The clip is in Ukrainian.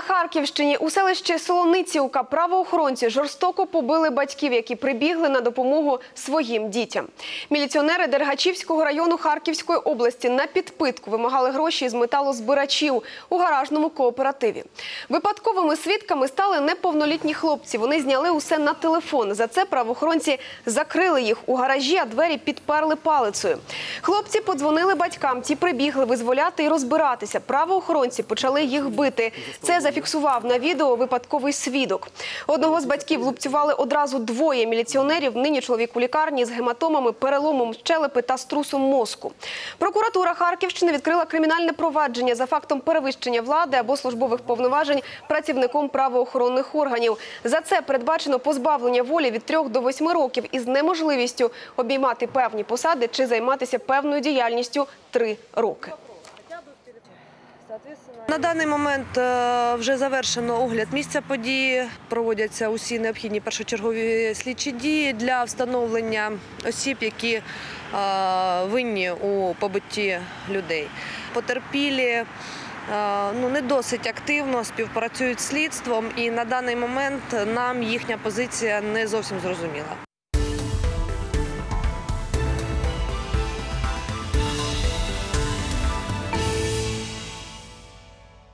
Харківщині у селищі Солоницівка правоохоронці жорстоко побили батьків, які прибігли на допомогу своїм дітям. Міліціонери Дергачівського району Харківської області на підпитку вимагали гроші з металозбирачів у гаражному кооперативі. Випадковими свідками стали неповнолітні хлопці. Вони зняли усе на телефон. За це правоохоронці закрили їх у гаражі, а двері підперли палицею. Хлопці подзвонили батькам. Ті прибігли визволяти і розбиратися. Правоохоронці почали їх бити. Це зафіксував на відео випадковий свідок. Одного з батьків лупцювали одразу двоє міліціонерів. Нині чоловік у лікарні з гематомами, переломом щелепи та струсом мозку. Прокуратура Харківщини відкрила кримінальне провадження за фактом перевищення влади або службових повноважень працівником правоохоронних органів. За це передбачено позбавлення волі від 3 до 8 років із неможливістю обіймати певні посади чи займатися певною діяльністю 3 роки. На даний момент е, вже завершено огляд місця події. Проводяться усі необхідні першочергові слідчі дії для встановлення осіб, які е, винні у побитті людей. Потерпілі е, ну, не досить активно співпрацюють з слідством, і на даний момент нам їхня позиція не зовсім зрозуміла.